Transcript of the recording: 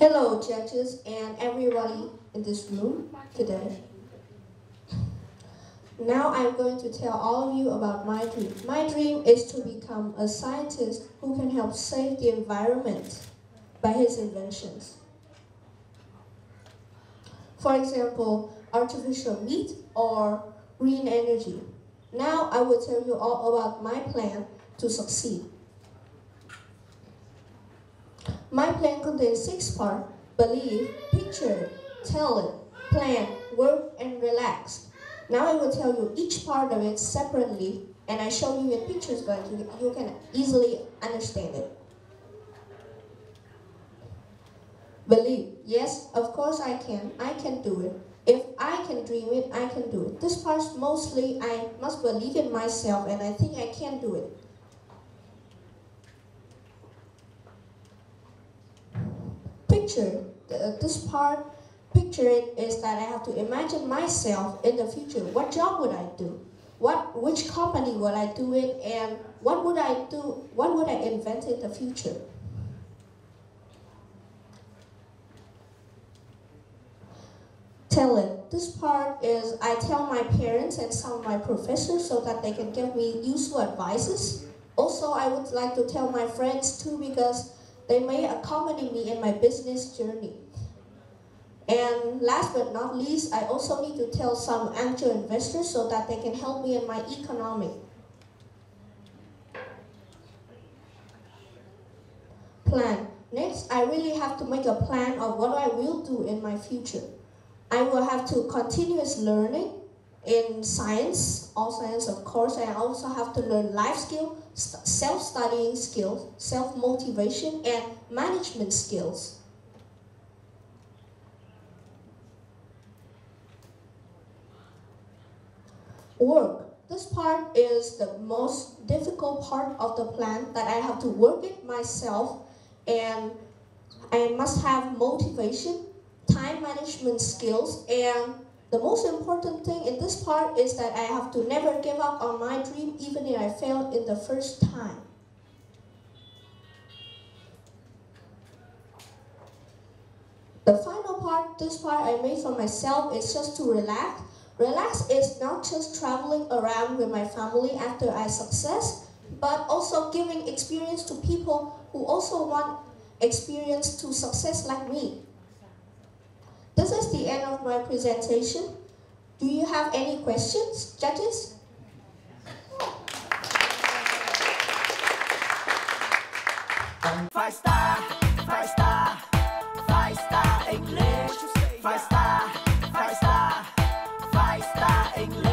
Hello, judges and everybody in this room today. Now I'm going to tell all of you about my dream. My dream is to become a scientist who can help save the environment by his inventions. For example, artificial meat or green energy. Now I will tell you all about my plan to succeed. My plan contains six parts, believe, picture, tell it, plan, work, and relax. Now I will tell you each part of it separately and I show you in pictures but you, you can easily understand it. Believe, yes, of course I can. I can do it. If I can dream it, I can do it. This part mostly I must believe in myself and I think I can do it. Picture, uh, this part picture it is that I have to imagine myself in the future. What job would I do? What, which company will I do it and what would I do, what would I invent in the future? Tell it. This part is I tell my parents and some of my professors so that they can give me useful advices. Also, I would like to tell my friends too because they may accompany me in my business journey. And last but not least, I also need to tell some angel investors so that they can help me in my economic. Plan. Next, I really have to make a plan of what I will do in my future. I will have to continuous learning in science, all science of course, I also have to learn life skills, self-studying skills, self-motivation, and management skills. work. This part is the most difficult part of the plan that I have to work it myself and I must have motivation, time management skills, and the most important thing in this part is that I have to never give up on my dream even if I fail in the first time. The final part, this part I made for myself is just to relax Relax is not just traveling around with my family after I success, but also giving experience to people who also want experience to success like me of my presentation. Do you have any questions, judges? Five star, five star, five star English. Five star, five star, five star English.